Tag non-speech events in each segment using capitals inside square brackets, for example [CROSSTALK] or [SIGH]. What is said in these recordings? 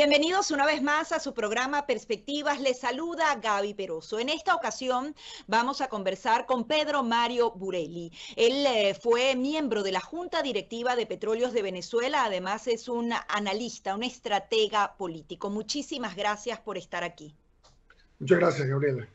Bienvenidos una vez más a su programa Perspectivas. Les saluda Gaby Peroso. En esta ocasión vamos a conversar con Pedro Mario Burelli. Él eh, fue miembro de la Junta Directiva de Petróleos de Venezuela. Además es un analista, un estratega político. Muchísimas gracias por estar aquí. Muchas gracias, Gabriela.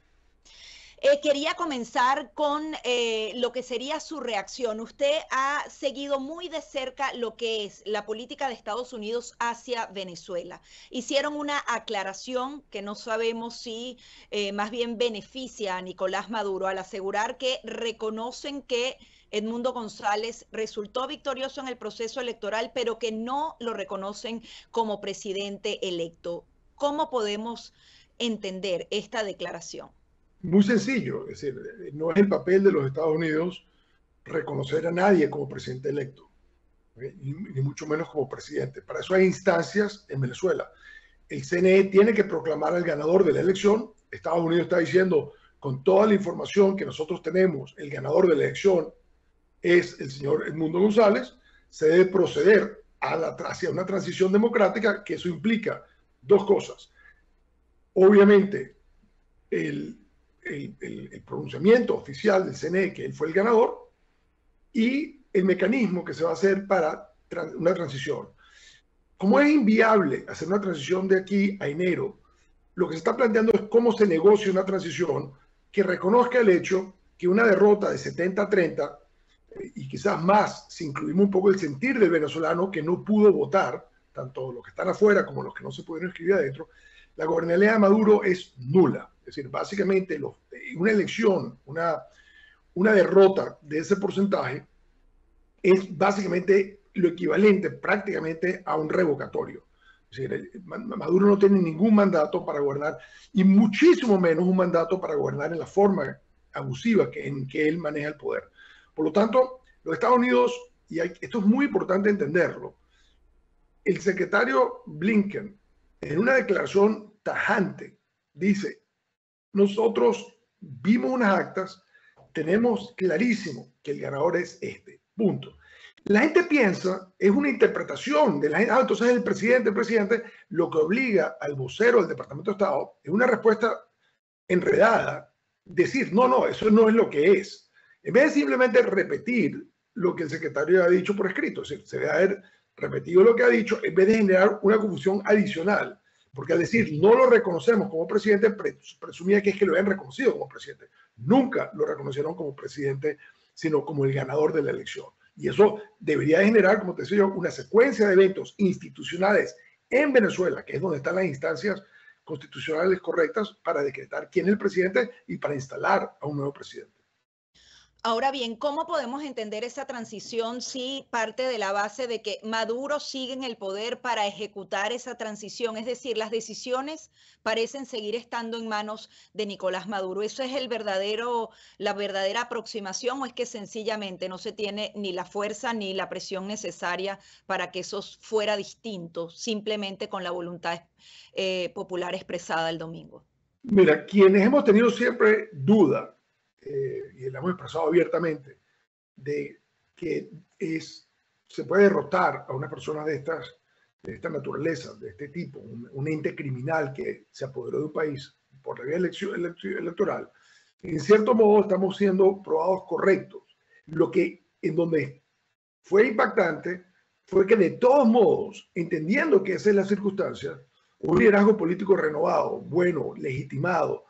Eh, quería comenzar con eh, lo que sería su reacción. Usted ha seguido muy de cerca lo que es la política de Estados Unidos hacia Venezuela. Hicieron una aclaración que no sabemos si eh, más bien beneficia a Nicolás Maduro al asegurar que reconocen que Edmundo González resultó victorioso en el proceso electoral, pero que no lo reconocen como presidente electo. ¿Cómo podemos entender esta declaración? Muy sencillo, es decir, no es el papel de los Estados Unidos reconocer a nadie como presidente electo, ni, mucho menos como presidente. Para eso hay instancias en Venezuela. El CNE tiene que proclamar al ganador de la elección. Estados Unidos está diciendo, con toda la información que nosotros tenemos, el ganador de la elección es el señor Edmundo González. Se debe proceder hacia una transición democrática, que eso implica dos cosas. Obviamente, el, el, pronunciamiento oficial del CNE que él fue el ganador y el mecanismo que se va a hacer para una transición. Como es inviable hacer una transición de aquí a enero, lo que se está planteando es cómo se negocia una transición que reconozca el hecho que una derrota de 70 a 30 eh, y quizás más si incluimos un poco el sentir del venezolano que no pudo votar, tanto los que están afuera como los que no se pudieron escribir adentro, la gobernabilidad de Maduro es nula. Es decir, básicamente una elección, una, una derrota de ese porcentaje es básicamente lo equivalente prácticamente a un revocatorio. Es decir, Maduro no tiene ningún mandato para gobernar y muchísimo menos un mandato para gobernar en la forma abusiva que, en que él maneja el poder. Por lo tanto, los Estados Unidos, y esto es muy importante entenderlo, el secretario Blinken, en una declaración tajante, dice, nosotros vimos unas actas, tenemos clarísimo que el ganador es este, punto. La gente piensa, es una interpretación de la gente, ah, entonces el presidente, el presidente, lo que obliga al vocero del Departamento de Estado es una respuesta enredada, decir, no, no, eso no es lo que es. En vez de simplemente repetir lo que el secretario ha dicho por escrito, se debe haber repetido lo que ha dicho, en vez de generar una confusión adicional porque al decir no lo reconocemos como presidente, presumía que es que lo habían reconocido como presidente. Nunca lo reconocieron como presidente, sino como el ganador de la elección. Y eso debería generar, como te decía yo, una secuencia de eventos institucionales en Venezuela, que es donde están las instancias constitucionales correctas para decretar quién es el presidente y para instalar a un nuevo presidente. Ahora bien, ¿cómo podemos entender esa transición si parte de la base de que Maduro sigue en el poder para ejecutar esa transición? Es decir, las decisiones parecen seguir estando en manos de Nicolás Maduro. ¿Eso es el verdadero, la verdadera aproximación o es que sencillamente no se tiene ni la fuerza ni la presión necesaria para que eso fuera distinto, simplemente con la voluntad eh, popular expresada el domingo? Mira, quienes hemos tenido siempre duda eh, y la hemos expresado abiertamente, de que es, se puede derrotar a una persona de, estas, de esta naturaleza, de este tipo, un, ente criminal que se apoderó de un país por la vía electoral, en cierto modo estamos siendo probados correctos. Lo que en donde fue impactante fue que de todos modos, entendiendo que esa es la circunstancia, un liderazgo político renovado, bueno, legitimado,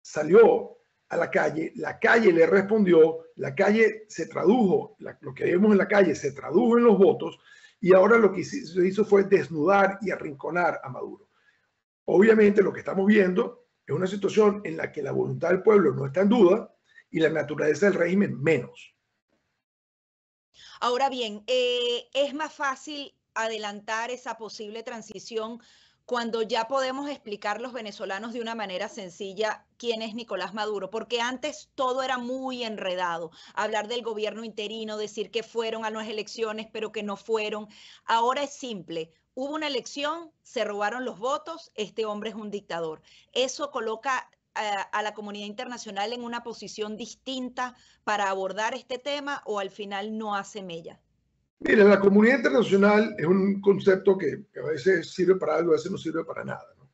salió a la calle, la calle le respondió, la calle se tradujo, lo que vimos en la calle se tradujo en los votos y ahora lo que se hizo fue desnudar y arrinconar a Maduro. Obviamente lo que estamos viendo es una situación en la que la voluntad del pueblo no está en duda y la naturaleza del régimen menos. Ahora bien, eh, es más fácil adelantar esa posible transición cuando ya podemos explicar los venezolanos de una manera sencilla quién es Nicolás Maduro, porque antes todo era muy enredado, hablar del gobierno interino, decir que fueron a las elecciones pero que no fueron. Ahora es simple, hubo una elección, se robaron los votos, este hombre es un dictador. Eso coloca a, a, la comunidad internacional en una posición distinta para abordar este tema o al final no hace mella? Mira, la comunidad internacional es un concepto que, a veces sirve para algo, a veces no sirve para nada. ¿no?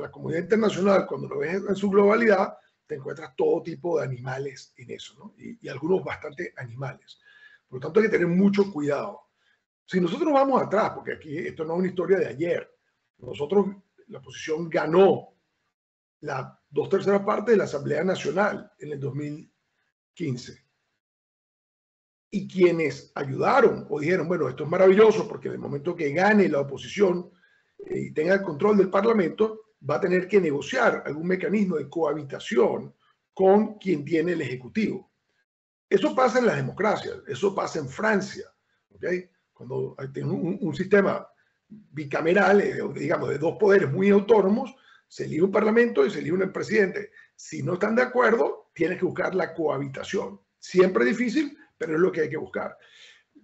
La comunidad internacional, cuando lo ves en su globalidad, te encuentras todo tipo de animales en eso, ¿no? y, algunos bastante animales. Por lo tanto, hay que tener mucho cuidado. Si nosotros vamos atrás, porque aquí esto no es una historia de ayer, nosotros, la oposición ganó la dos terceras partes de la Asamblea Nacional en el 2015 y quienes ayudaron o dijeron, bueno, esto es maravilloso porque el momento que gane la oposición eh, y tenga el control del Parlamento, va a tener que negociar algún mecanismo de cohabitación con quien tiene el Ejecutivo. Eso pasa en las democracias, eso pasa en Francia, ¿okay? cuando hay un, un sistema bicameral, eh, digamos, de dos poderes muy autónomos, se elige un parlamento y se elige un presidente. Si no están de acuerdo, tienes que buscar la cohabitación. Siempre difícil, pero es lo que hay que buscar.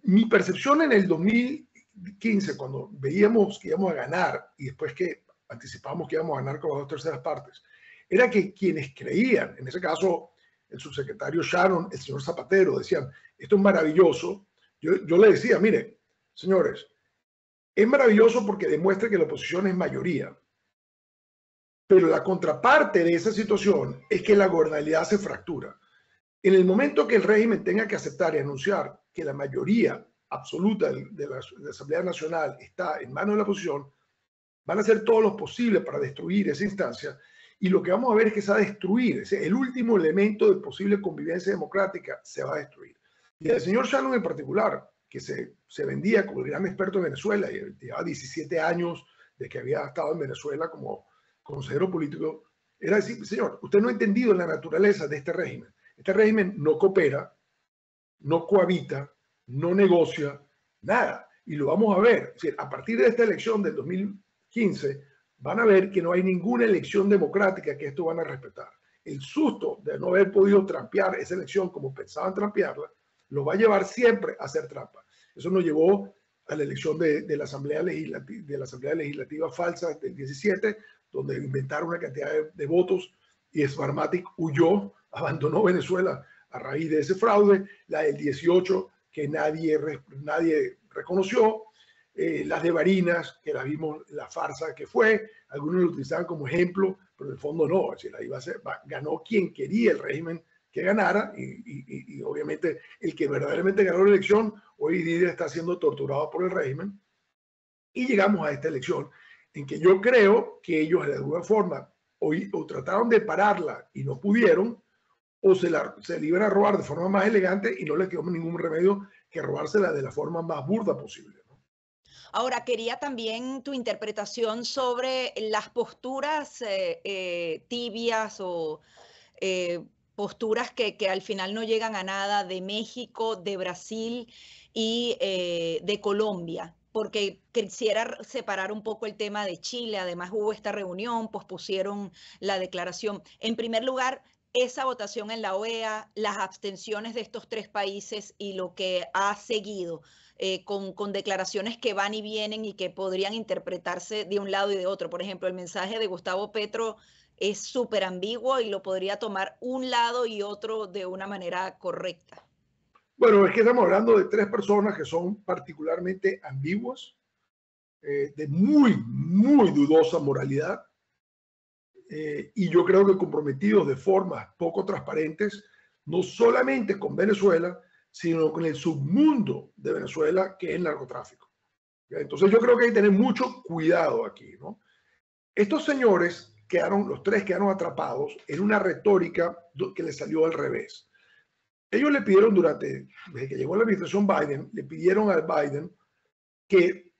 Mi percepción en el 2015, cuando veíamos que íbamos a ganar y después que anticipamos que íbamos a ganar con las dos terceras partes, era que quienes creían, en ese caso el subsecretario Sharon, el señor Zapatero, decían, esto es maravilloso. Yo, yo le decía, mire, señores, es maravilloso porque demuestra que la oposición es mayoría. Pero la contraparte de esa situación es que la gobernabilidad se fractura. En el momento que el régimen tenga que aceptar y anunciar que la mayoría absoluta de la, Asamblea Nacional está en manos de la oposición, van a hacer todo lo posible para destruir esa instancia y lo que vamos a ver es que se va a destruir, el último elemento de posible convivencia democrática se va a destruir. Y el señor Shannon en particular, que se, se vendía como el gran experto en Venezuela y llevaba 17 años de que había estado en Venezuela como consejero político, era decir, señor, usted no ha entendido la naturaleza de este régimen. Este régimen no coopera, no cohabita, no negocia, nada. Y lo vamos a ver. a partir de esta elección del 2015, van a ver que no hay ninguna elección democrática que esto van a respetar. El susto de no haber podido trampear esa elección como pensaban trampearla, lo va a llevar siempre a hacer trampa. Eso nos llevó a la elección de, la, Asamblea Legislativa, de la Asamblea Legislativa falsa del 17, donde inventaron una cantidad de, de votos y Smartmatic huyó abandonó Venezuela a raíz de ese fraude, la del 18 que nadie, nadie reconoció, eh, las de Barinas, que la vimos, la farsa que fue, algunos lo utilizaban como ejemplo, pero en el fondo no, es decir, iba a ser, ganó quien quería el régimen que ganara y, y, obviamente el que verdaderamente ganó la elección hoy día está siendo torturado por el régimen. Y llegamos a esta elección en que yo creo que ellos de alguna forma hoy, o trataron de pararla y no pudieron, o se la, a robar de forma más elegante y no le quedó ningún remedio que robársela de la forma más burda posible. Ahora, quería también tu interpretación sobre las posturas eh, eh, tibias o eh, posturas que, al final no llegan a nada de México, de Brasil y de Colombia porque quisiera separar un poco el tema de Chile. Además hubo esta reunión, pospusieron la declaración. En primer lugar, esa votación en la OEA, las abstenciones de estos tres países y lo que ha seguido eh, con, con, declaraciones que van y vienen y que podrían interpretarse de un lado y de otro. Por ejemplo, el mensaje de Gustavo Petro es súper ambiguo y lo podría tomar un lado y otro de una manera correcta. Bueno, es que estamos hablando de tres personas que son particularmente ambiguas, eh, de muy, muy dudosa moralidad, eh, y yo creo que comprometidos de formas poco transparentes, no solamente con Venezuela, sino con el submundo de Venezuela, que es el narcotráfico. Entonces yo creo que hay que tener mucho cuidado aquí. ¿no? Estos señores quedaron, los tres quedaron atrapados en una retórica que les salió al revés. Ellos le pidieron durante, desde que llegó la administración Biden, le pidieron al Biden que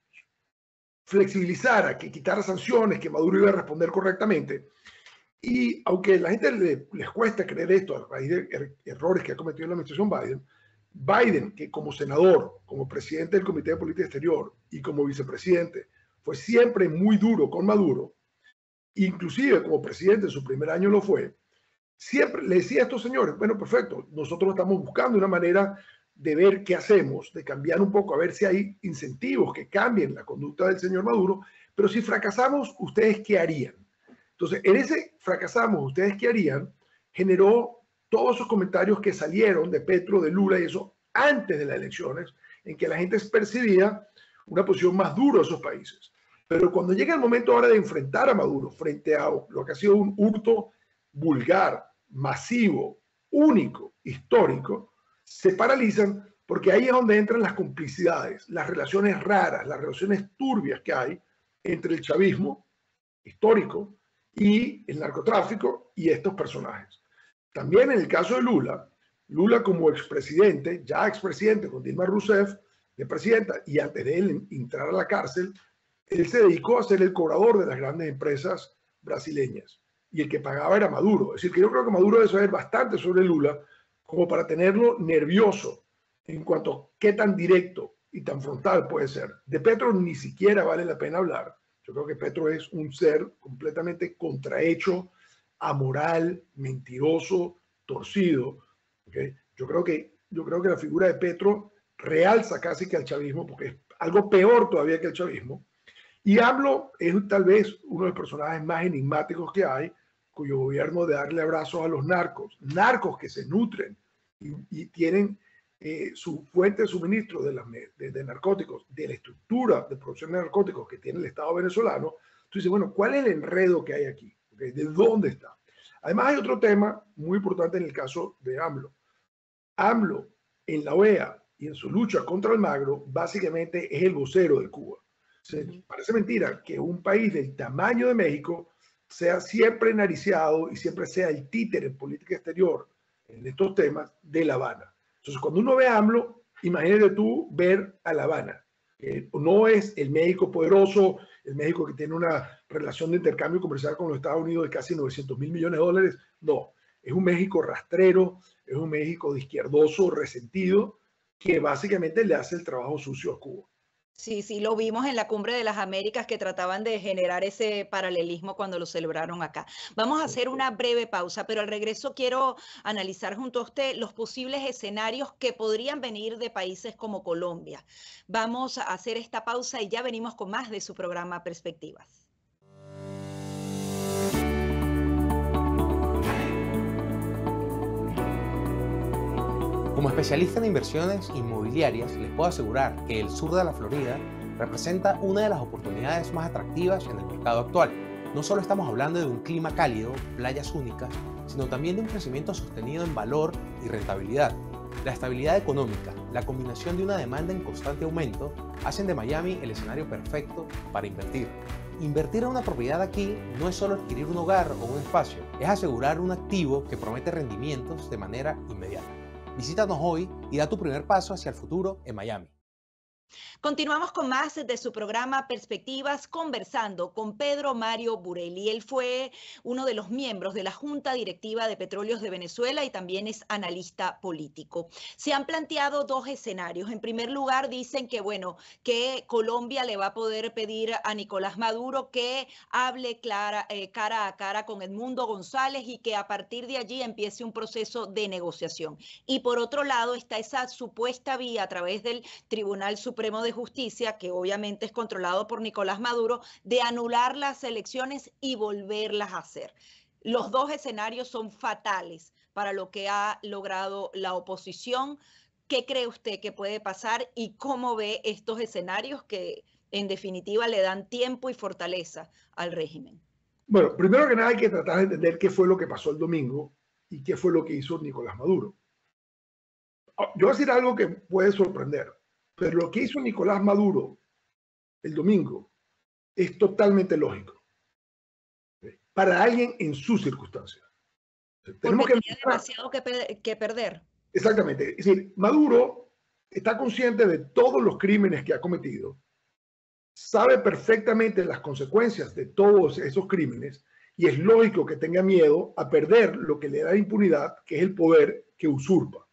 flexibilizara, que quitara sanciones, que Maduro iba a responder correctamente. Y aunque la gente les cuesta creer esto a raíz de er, errores que ha cometido la administración Biden, Biden, que como senador, como presidente del Comité de Política Exterior y como vicepresidente, fue siempre muy duro con Maduro, inclusive como presidente en su primer año lo fue, siempre le decía a estos señores, bueno, perfecto, nosotros estamos buscando una manera de ver qué hacemos, de cambiar un poco, a ver si hay incentivos que cambien la conducta del señor Maduro, pero si fracasamos, ¿ustedes qué harían? Entonces, en ese fracasamos, ¿ustedes qué harían? Generó todos esos comentarios que salieron de Petro, de Lula y eso antes de las elecciones, en que la gente percibía una posición más dura a esos países. Pero cuando llega el momento ahora de enfrentar a Maduro frente a lo que ha sido un hurto vulgar, masivo, único, histórico, se paralizan porque ahí es donde entran las complicidades, las relaciones raras, las relaciones turbias que hay entre el chavismo histórico y el narcotráfico y estos personajes. También en el caso de Lula, Lula como expresidente, ya expresidente con Dilma Rousseff de presidenta y antes de entrar a la cárcel, él se dedicó a ser el cobrador de las grandes empresas brasileñas y el que pagaba era Maduro. Es decir, que yo creo que Maduro debe saber bastante sobre Lula como para tenerlo nervioso en cuanto a qué tan directo y tan frontal puede ser. De Petro ni siquiera vale la pena hablar. Yo creo que Petro es un ser completamente contrahecho, amoral, mentiroso, torcido. Yo, creo que, yo creo que la figura de Petro realza casi que al chavismo, porque es algo peor todavía que el chavismo. Y hablo es tal vez uno de los personajes más enigmáticos que hay, cuyo gobierno de darle abrazos a los narcos, narcos que se nutren y, tienen eh, su fuente de suministro de, de, narcóticos, de la estructura de producción de narcóticos que tiene el Estado venezolano, tú dices, bueno, ¿cuál es el enredo que hay aquí? ¿De dónde está? Además hay otro tema muy importante en el caso de AMLO. AMLO en la OEA y en su lucha contra el magro, básicamente es el vocero de Cuba. parece mentira que un país del tamaño de México sea siempre nariciado y siempre sea el títere en política exterior en estos temas de La Habana. Entonces, cuando uno ve a AMLO, imagínate tú ver a La Habana. no es el México poderoso, el México que tiene una relación de intercambio comercial con los Estados Unidos de casi 900 mil millones de dólares. No, es un México rastrero, es un México de izquierdoso, resentido, que básicamente le hace el trabajo sucio a Cuba. Sí, sí, lo vimos en la Cumbre de las Américas que trataban de generar ese paralelismo cuando lo celebraron acá. Vamos a hacer una breve pausa, pero al regreso quiero analizar junto a usted los posibles escenarios que podrían venir de países como Colombia. Vamos a hacer esta pausa y ya venimos con más de su programa Perspectivas. Especialista en inversiones inmobiliarias, les puedo asegurar que el sur de la Florida representa una de las oportunidades más atractivas en el mercado actual. No solo estamos hablando de un clima cálido, playas únicas, sino también de un crecimiento sostenido en valor y rentabilidad. La estabilidad económica, la combinación de una demanda en constante aumento, hacen de Miami el escenario perfecto para invertir. Invertir en una propiedad aquí no es solo adquirir un hogar o un espacio, es asegurar un activo que promete rendimientos de manera inmediata. Visítanos hoy y da tu primer paso hacia el futuro en Miami. Continuamos con más de su programa Perspectivas, conversando con Pedro Mario Burelli. Él fue uno de los miembros de la Junta Directiva de Petróleos de Venezuela y también es analista político. Se han planteado dos escenarios. En primer lugar, dicen que, bueno, que Colombia le va a poder pedir a Nicolás Maduro que hable eh, cara a cara con Edmundo González y que a partir de allí empiece un proceso de negociación. Y por otro lado está esa supuesta vía a través del Tribunal Supremo Supremo de Justicia, que obviamente es controlado por Nicolás Maduro, de anular las elecciones y volverlas a hacer. Los dos escenarios son fatales para lo que ha logrado la oposición. ¿Qué cree usted que puede pasar y cómo ve estos escenarios que en definitiva le dan tiempo y fortaleza al régimen? Bueno, primero que nada hay que tratar de entender qué fue lo que pasó el domingo y qué fue lo que hizo Nicolás Maduro. Yo voy a decir algo que puede sorprender. Pero lo que hizo Nicolás Maduro el domingo es totalmente lógico para alguien en sus circunstancias. Tenemos que demasiado que, perder. Exactamente. Es decir, Maduro está consciente de todos los crímenes que ha cometido, sabe perfectamente las consecuencias de todos esos crímenes y es lógico que tenga miedo a perder lo que le da impunidad, que es el poder que usurpa.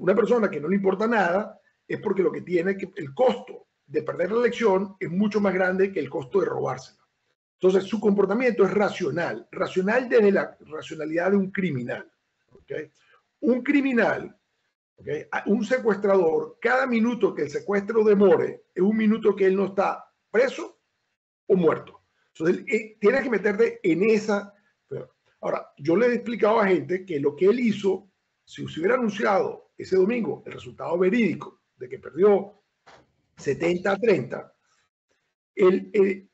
una persona que no le importa nada es porque lo que tiene que el costo de perder la elección es mucho más grande que el costo de robársela. Entonces, su comportamiento es racional, racional desde la racionalidad de un criminal. ¿okay? Un criminal, ¿okay? un secuestrador, cada minuto que el secuestro demore es un minuto que él no está preso o muerto. Entonces, eh, tienes que meterte en esa... Ahora, yo le he explicado a gente que lo que él hizo, si se hubiera anunciado ese domingo el resultado verídico de que perdió 70 a 30, el,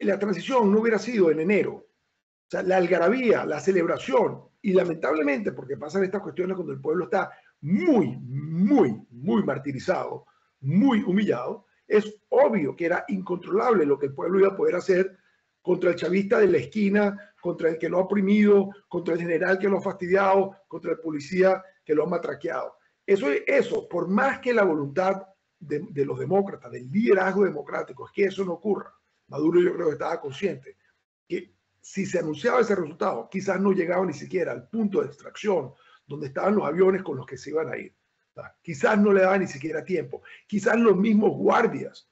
la transición no hubiera sido en enero. O sea, la algarabía, la celebración, y lamentablemente, porque pasan estas cuestiones cuando el pueblo está muy, muy, muy martirizado, muy humillado, es obvio que era incontrolable lo que el pueblo iba a poder hacer contra el chavista de la esquina, contra el que lo ha oprimido, contra el general que lo ha fastidiado, contra el policía que lo ha matraqueado. Eso, eso por más que la voluntad de, los demócratas, del liderazgo democrático, es que eso no ocurra. Maduro yo creo que estaba consciente que si se anunciaba ese resultado, quizás no llegaba ni siquiera al punto de extracción donde estaban los aviones con los que se iban a ir. Quizás no le daba ni siquiera tiempo. Quizás los mismos guardias,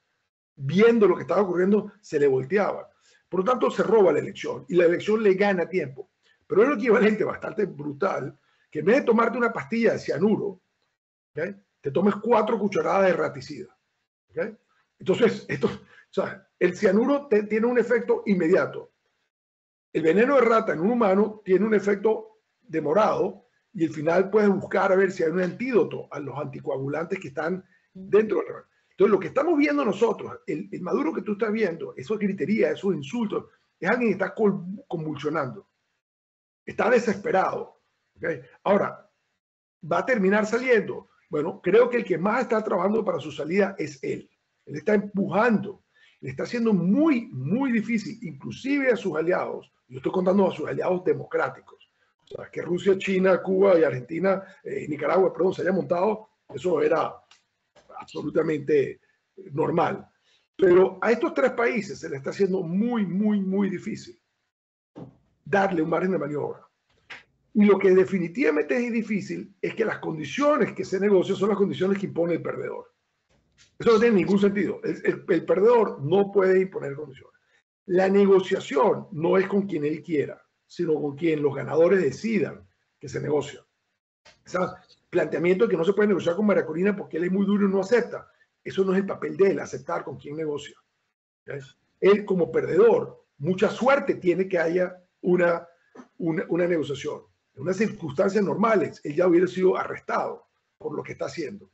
viendo lo que estaba ocurriendo, se le volteaban. Por lo tanto, se roba la elección y la elección le gana tiempo. Pero es lo equivalente bastante brutal que en vez de tomarte una pastilla de cianuro, te tomes cuatro cucharadas de raticida. Entonces, esto, o sea, el cianuro tiene un efecto inmediato. El veneno de rata en un humano tiene un efecto demorado y al final puedes buscar a ver si hay un antídoto a los anticoagulantes que están dentro del Entonces, lo que estamos viendo nosotros, el, Maduro que tú estás viendo, eso gritería, esos insultos, es alguien que está convulsionando, está desesperado. Ahora, ¿va a terminar saliendo? Bueno, creo que el que más está trabajando para su salida es él. Él está empujando, le está haciendo muy, muy difícil, inclusive a sus aliados, yo estoy contando a sus aliados democráticos, o sea, que Rusia, China, Cuba y Argentina, eh, Nicaragua, perdón, se haya montado, eso era absolutamente normal. Pero a estos tres países se les está haciendo muy, muy, muy difícil darle un margen de maniobra. Y lo que definitivamente es difícil es que las condiciones que se negocian son las condiciones que impone el perdedor. Eso no tiene ningún sentido. El, perdedor no puede imponer condiciones. La negociación no es con quien él quiera sino con quien los ganadores decidan que se negocia. Ese planteamiento que no se puede negociar con María Corina porque él es muy duro y no acepta, eso no es el papel de él, aceptar con quien negocia. Él como perdedor, mucha suerte tiene que haya una, una, negociación. En unas circunstancias normales, él ya hubiera sido arrestado por lo que está haciendo.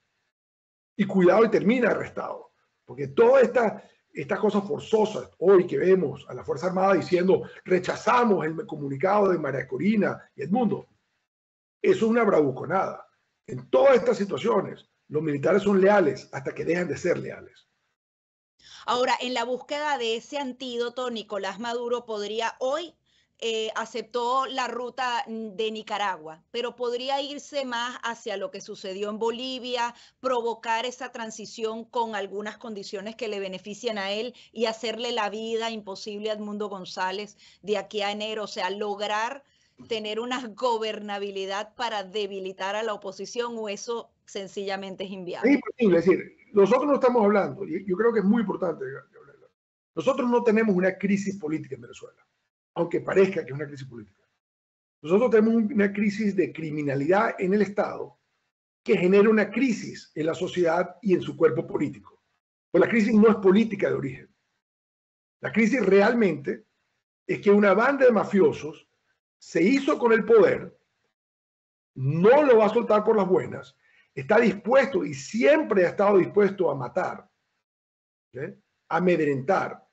Y cuidado y termina arrestado. Porque toda esta, estas cosas forzosas hoy que vemos a la Fuerza Armada diciendo rechazamos el comunicado de María Corina y Edmundo, eso es una bravuconada. En todas estas situaciones, los militares son leales hasta que dejan de ser leales. Ahora, en la búsqueda de ese antídoto, Nicolás Maduro podría hoy eh, aceptó la ruta de Nicaragua, pero podría irse más hacia lo que sucedió en Bolivia, provocar esa transición con algunas condiciones que le benefician a él y hacerle la vida imposible a Edmundo González de aquí a enero, o sea, lograr tener una [LAUGHS] gobernabilidad para debilitar a la oposición o eso sencillamente es inviable. Es imposible, es decir, nosotros no estamos hablando, y yo creo que es muy importante, nosotros no tenemos una crisis política en Venezuela aunque parezca que es una crisis política. Nosotros tenemos una crisis de criminalidad en el Estado que genera una crisis en la sociedad y en su cuerpo político. Pues la crisis no es política de origen. La crisis realmente es que una banda de mafiosos se hizo con el poder, no lo va a soltar por las buenas, está dispuesto y siempre ha estado dispuesto a matar, a amedrentar,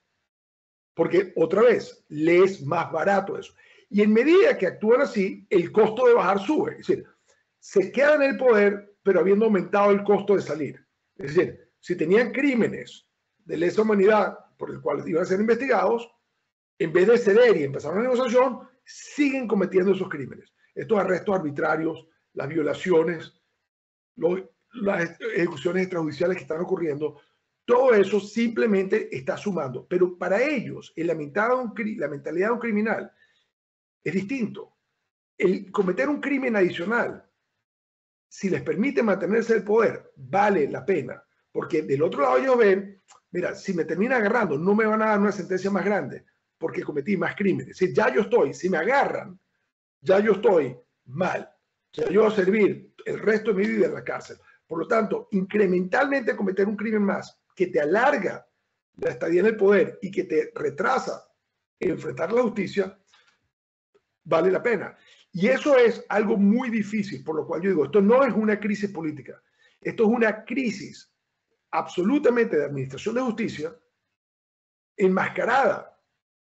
porque otra vez, le es más barato eso. Y en medida que actúan así, el costo de bajar sube. Es decir, se quedan en el poder, pero habiendo aumentado el costo de salir. Es decir, si tenían crímenes de lesa humanidad por el cual iban a ser investigados, en vez de ceder y empezar una negociación, siguen cometiendo esos crímenes. Estos arrestos arbitrarios, las violaciones, las ejecuciones extrajudiciales que están ocurriendo, todo eso simplemente está sumando, pero para ellos la mentalidad de un criminal es distinto. El cometer un crimen adicional, si les permite mantenerse el poder, vale la pena, porque del otro lado ellos ven, mira, si me termina agarrando, no me van a dar una sentencia más grande porque cometí más crímenes. Si ya yo estoy, si me agarran, ya yo estoy mal. Ya yo voy a servir el resto de mi vida en la cárcel. Por lo tanto, incrementalmente cometer un crimen más que te alarga la estadía en el poder y que te retrasa en enfrentar la justicia, vale la pena. Y eso es algo muy difícil, por lo cual yo digo, esto no es una crisis política, esto es una crisis absolutamente de administración de justicia enmascarada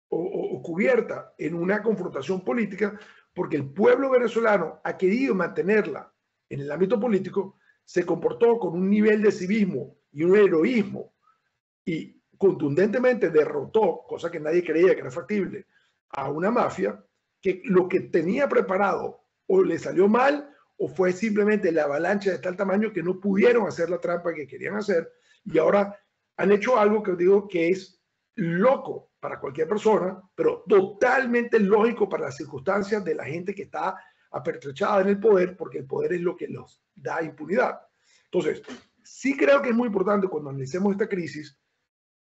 o, cubierta en una confrontación política porque el pueblo venezolano ha querido mantenerla en el ámbito político, se comportó con un nivel de civismo y un heroísmo y contundentemente derrotó, cosa que nadie creía que era factible, a una mafia que lo que tenía preparado o le salió mal o fue simplemente la avalancha de tal tamaño que no pudieron hacer la trampa que querían hacer y ahora han hecho algo que digo que es loco para cualquier persona, pero totalmente lógico para las circunstancias de la gente que está apertrechada en el poder, porque el poder es lo que los da impunidad. Entonces, sí creo que es muy importante cuando analicemos esta crisis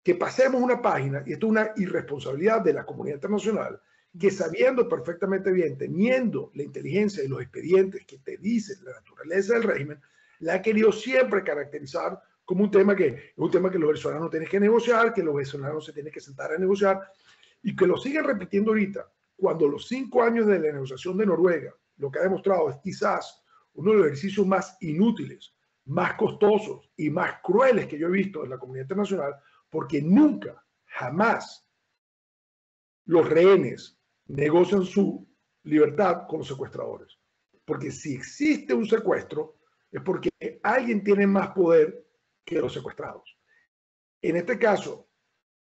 que pasemos una página, y esto es una irresponsabilidad de la comunidad internacional, que sabiendo perfectamente bien, teniendo la inteligencia y los expedientes que te dicen la naturaleza del régimen, la ha querido siempre caracterizar como un tema que es un tema que los venezolanos tienen que negociar, que los venezolanos se tienen que sentar a negociar y que lo siguen repitiendo ahorita, cuando los cinco años de la negociación de Noruega, lo que ha demostrado es quizás uno de los ejercicios más inútiles, más costosos y más crueles que yo he visto en la comunidad internacional, porque nunca, jamás los rehenes negocian su libertad con los secuestradores. Porque si existe un secuestro, es porque alguien tiene más poder que los secuestrados. En este caso,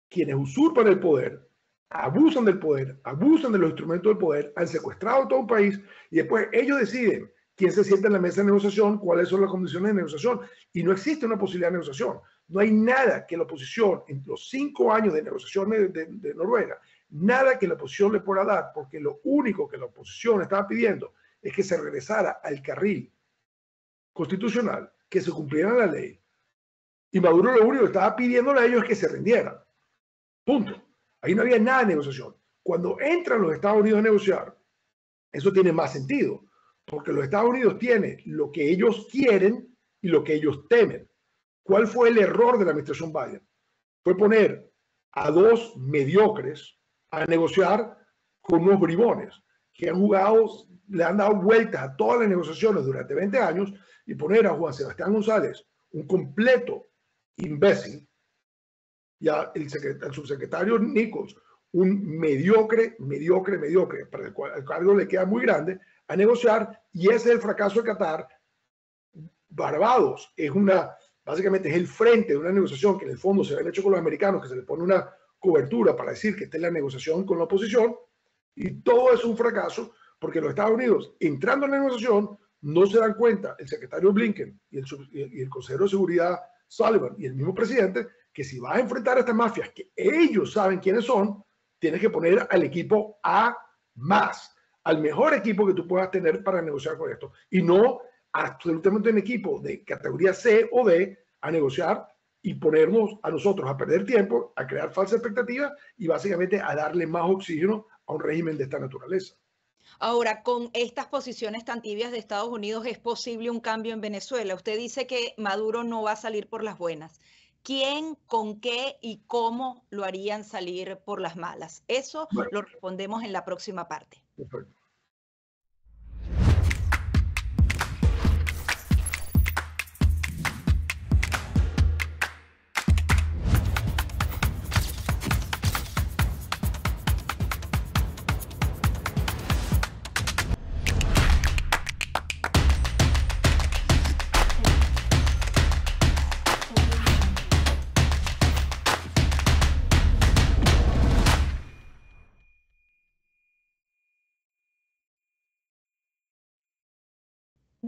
quienes usurpan el poder, abusan del poder, abusan de los instrumentos del poder, han secuestrado todo un país y después ellos deciden quién se sienta en la mesa de negociación, cuáles son las condiciones de negociación y no existe una posibilidad de negociación. No hay nada que la oposición, en los cinco años de negociación de, de Noruega, nada que la oposición le pueda dar, porque lo único que la oposición estaba pidiendo es que se regresara al carril constitucional, que se cumpliera la ley, y Maduro lo único que estaba pidiéndole a ellos es que se rindieran. Punto. Ahí no había nada de negociación. Cuando entran los Estados Unidos a negociar, eso tiene más sentido, porque los Estados Unidos tienen lo que ellos quieren y lo que ellos temen. ¿Cuál fue el error de la administración Biden? Fue poner a dos mediocres a negociar con unos bribones que han jugado, le han dado vueltas a todas las negociaciones durante 20 años y poner a Juan Sebastián González, un completo imbécil, y el, subsecretario Nichols, un mediocre, mediocre, mediocre, para el cual el cargo le queda muy grande, a negociar, y ese es el fracaso de Qatar. Barbados es una, básicamente es el frente de una negociación que en el fondo se había hecho con los americanos, que se le pone una cobertura para decir que esta es la negociación con la oposición, y todo es un fracaso porque los Estados Unidos, entrando en la negociación, no se dan cuenta, el secretario Blinken y el, y el consejero de seguridad Sullivan y el mismo presidente que si vas a enfrentar a estas mafias que ellos saben quiénes son, tienes que poner al equipo A más, al mejor equipo que tú puedas tener para negociar con esto y no absolutamente un equipo de categoría C o D a negociar y ponernos a nosotros a perder tiempo, a crear falsas expectativas y básicamente a darle más oxígeno a un régimen de esta naturaleza. Ahora, con estas posiciones tan tibias de Estados Unidos, ¿es posible un cambio en Venezuela? Usted dice que Maduro no va a salir por las buenas. ¿Quién, con qué y cómo lo harían salir por las malas? Eso lo respondemos en la próxima parte. Perfecto.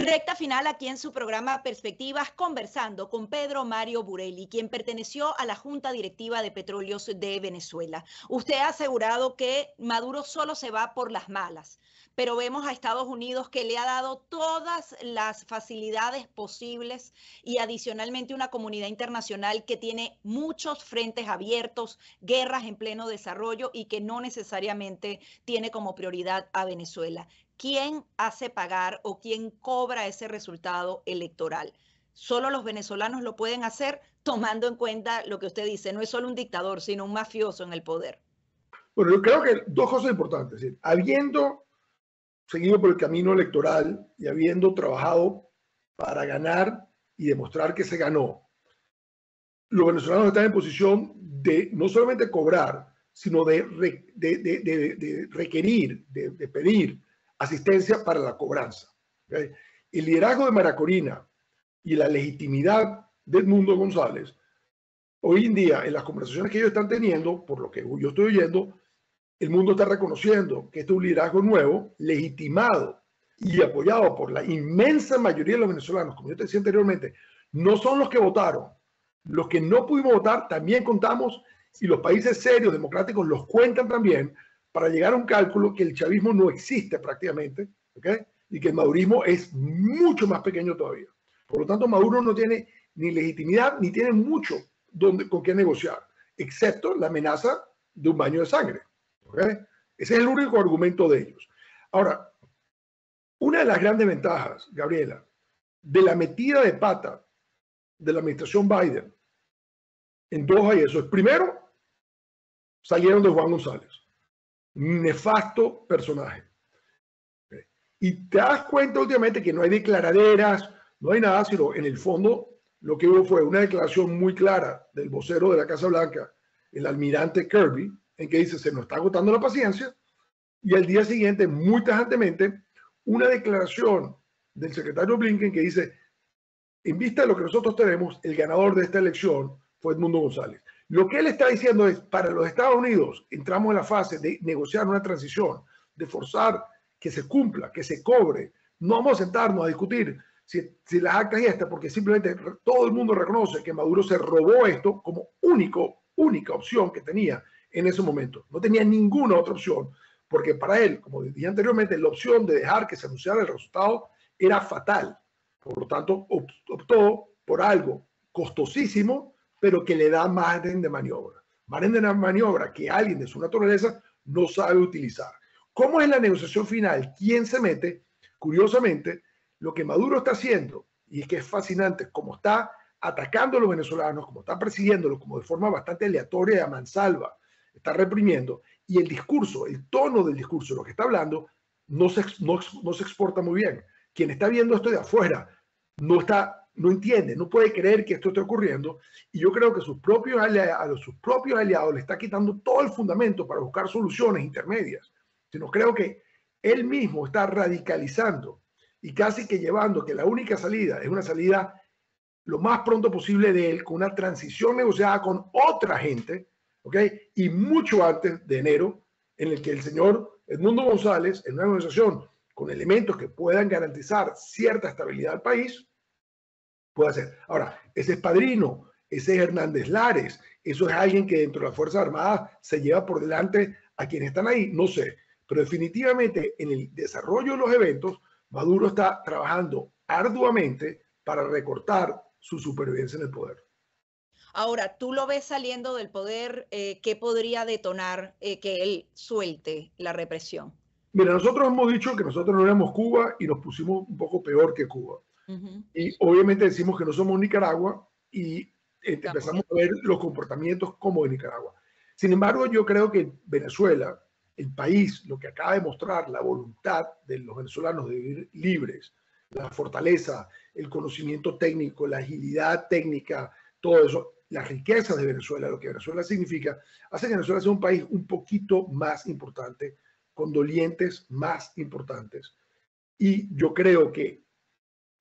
Recta final aquí en su programa Perspectivas, conversando con Pedro Mario Burelli, quien perteneció a la Junta Directiva de Petróleos de Venezuela. Usted ha asegurado que Maduro solo se va por las malas, pero vemos a Estados Unidos que le ha dado todas las facilidades posibles y adicionalmente una comunidad internacional que tiene muchos frentes abiertos, guerras en pleno desarrollo y que no necesariamente tiene como prioridad a Venezuela quién hace pagar o quién cobra ese resultado electoral. Solo los venezolanos lo pueden hacer tomando en cuenta lo que usted dice, no es solo un dictador, sino un mafioso en el poder. Bueno, yo creo que dos cosas importantes. Habiendo seguido por el camino electoral y habiendo trabajado para ganar y demostrar que se ganó, los venezolanos están en posición de no solamente cobrar, sino de, de, requerir, de, pedir asistencia para la cobranza. El liderazgo de Maracorina y la legitimidad del mundo González, hoy en día, en las conversaciones que ellos están teniendo, por lo que yo estoy oyendo, el mundo está reconociendo que este es un liderazgo nuevo, legitimado y apoyado por la inmensa mayoría de los venezolanos, como yo te decía anteriormente, no son los que votaron. Los que no pudimos votar también contamos y los países serios democráticos los cuentan también para llegar a un cálculo que el chavismo no existe prácticamente, ¿ok? Y que el madurismo es mucho más pequeño todavía. Por lo tanto, Maduro no tiene ni legitimidad ni tiene mucho donde, con qué negociar, excepto la amenaza de un baño de sangre. Ese es el único argumento de ellos. Ahora, una de las grandes ventajas, Gabriela, de la metida de pata de la administración Biden en Doha y eso es, primero, salieron de Juan González, nefasto personaje. Y te das cuenta últimamente que no hay declaraderas, no hay nada, sino en el fondo lo que hubo fue una declaración muy clara del vocero de la Casa Blanca, el almirante Kirby, en que dice se nos está agotando la paciencia, y al día siguiente, muy tajantemente, una declaración del secretario Blinken que dice, en vista de lo que nosotros tenemos, el ganador de esta elección fue Edmundo González. Lo que él está diciendo es, para los Estados Unidos, entramos en la fase de negociar una transición, de forzar que se cumpla, que se cobre. No vamos a sentarnos a discutir si, si las actas y esta, porque simplemente todo el mundo reconoce que Maduro se robó esto como único, única opción que tenía en ese momento. No tenía ninguna otra opción, porque para él, como dije anteriormente, la opción de dejar que se anunciara el resultado era fatal. Por lo tanto, optó por algo costosísimo, pero que le da margen de maniobra. Margen de maniobra que alguien de su naturaleza no sabe utilizar. ¿Cómo es la negociación final? ¿Quién se mete? Curiosamente, lo que Maduro está haciendo, y es que es fascinante, como está atacando a los venezolanos, como está persiguiéndolos, como de forma bastante aleatoria y a mansalva, está reprimiendo, y el discurso, el tono del discurso, lo que está hablando, no se, no, no se exporta muy bien. Quien está viendo esto de afuera no está no entiende, no puede creer que esto esté ocurriendo y yo creo que sus propios aliados, sus propios aliados le está quitando todo el fundamento para buscar soluciones intermedias, sino creo que él mismo está radicalizando y casi que llevando que la única salida es una salida lo más pronto posible de él con una transición negociada con otra gente, ¿ok? Y mucho antes de enero, en el que el señor Edmundo González, en una negociación con elementos que puedan garantizar cierta estabilidad al país, puede hacer. Ahora, ese es Padrino, ese es Hernández Lares, eso es alguien que dentro de las Fuerzas Armadas se lleva por delante a quienes están ahí, no sé, pero definitivamente en el desarrollo de los eventos, Maduro está trabajando arduamente para recortar su supervivencia en el poder. Ahora, tú lo ves saliendo del poder, eh, ¿qué podría detonar eh, que él suelte la represión? Mira, nosotros hemos dicho que nosotros no éramos Cuba y nos pusimos un poco peor que Cuba. Y obviamente decimos que no somos Nicaragua y empezamos a ver los comportamientos como de Nicaragua. Sin embargo, yo creo que Venezuela, el país, lo que acaba de mostrar, la voluntad de los venezolanos de vivir libres, la fortaleza, el conocimiento técnico, la agilidad técnica, todo eso, las riquezas de Venezuela, lo que Venezuela significa, hace que Venezuela sea un país un poquito más importante, con dolientes más importantes. Y yo creo que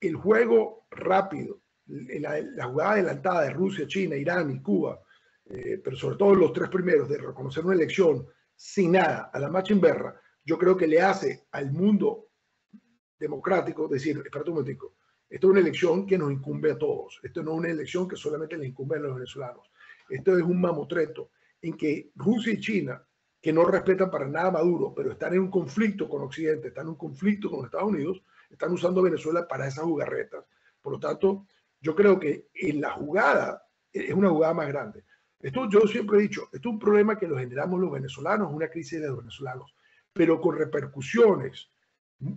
el juego rápido, la, jugada adelantada de Rusia, China, Irán y Cuba, eh, pero sobre todo los tres primeros, de reconocer una elección sin nada a la machimberra, yo creo que le hace al mundo democrático decir, espérate un momentico, esto es una elección que nos incumbe a todos, esto no es una elección que solamente le incumbe a los venezolanos, esto es un mamotreto en que Rusia y China, que no respetan para nada a Maduro, pero están en un conflicto con Occidente, están en un conflicto con Estados Unidos, están usando Venezuela para esas jugarretas. Por lo tanto, yo creo que en la jugada es una jugada más grande. Esto yo siempre he dicho, esto es un problema que lo generamos los venezolanos, una crisis de los venezolanos, pero con repercusiones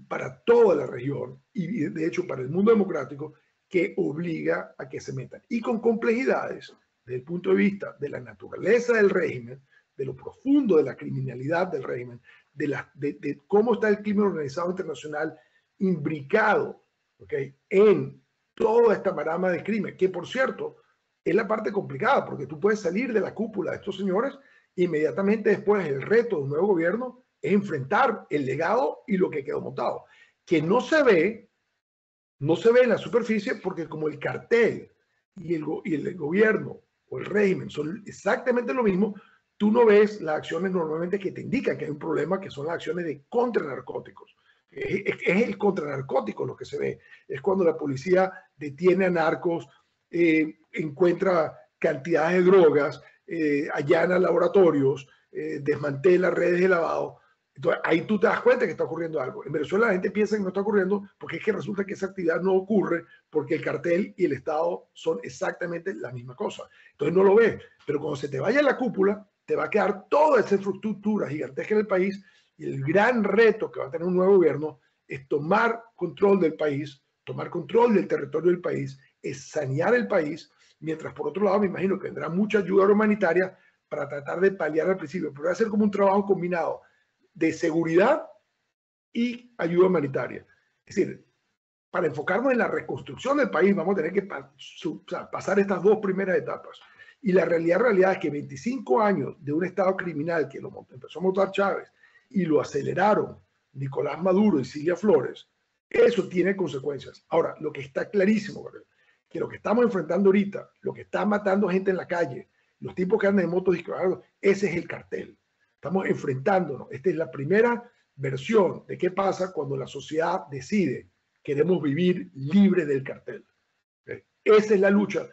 para toda la región y de hecho para el mundo democrático que obliga a que se metan. Y con complejidades desde el punto de vista de la naturaleza del régimen, de lo profundo de la criminalidad del régimen, de, de cómo está el crimen organizado internacional imbricado ¿okay? en toda esta marama de crimen, que por cierto es la parte complicada, porque tú puedes salir de la cúpula de estos señores inmediatamente después el reto de un nuevo gobierno es enfrentar el legado y lo que quedó montado, que no se ve, no se ve en la superficie porque como el cartel y el, y el gobierno o el régimen son exactamente lo mismo, tú no ves las acciones normalmente que te indican que hay un problema, que son las acciones de contra narcóticos. Es, el narcótico lo que se ve. Es cuando la policía detiene a narcos, eh, encuentra cantidades de drogas, eh, allana laboratorios, eh, desmantela redes de lavado. Entonces ahí tú te das cuenta que está ocurriendo algo. En Venezuela la gente piensa que no está ocurriendo porque es que resulta que esa actividad no ocurre porque el cartel y el Estado son exactamente la misma cosa. Entonces no lo ves. Pero cuando se te vaya la cúpula, te va a quedar toda esa infraestructura gigantesca en el país el gran reto que va a tener un nuevo gobierno es tomar control del país, tomar control del territorio del país, es sanear el país mientras por otro lado me imagino que vendrá mucha ayuda humanitaria para tratar de paliar al principio, pero va a ser como un trabajo combinado de seguridad y ayuda humanitaria. Es decir, para enfocarnos en la reconstrucción del país vamos a tener que pasar estas dos primeras etapas. Y la realidad, realidad es que 25 años de un Estado criminal que lo empezó a montar Chávez y lo aceleraron Nicolás Maduro y Silvia Flores, eso tiene consecuencias. Ahora, lo que está clarísimo, que lo que estamos enfrentando ahorita, lo que está matando gente en la calle, los tipos que andan en motos discarados, ese es el cartel. Estamos enfrentándonos. Esta es la primera versión de qué pasa cuando la sociedad decide queremos vivir libre del cartel. Esa es la lucha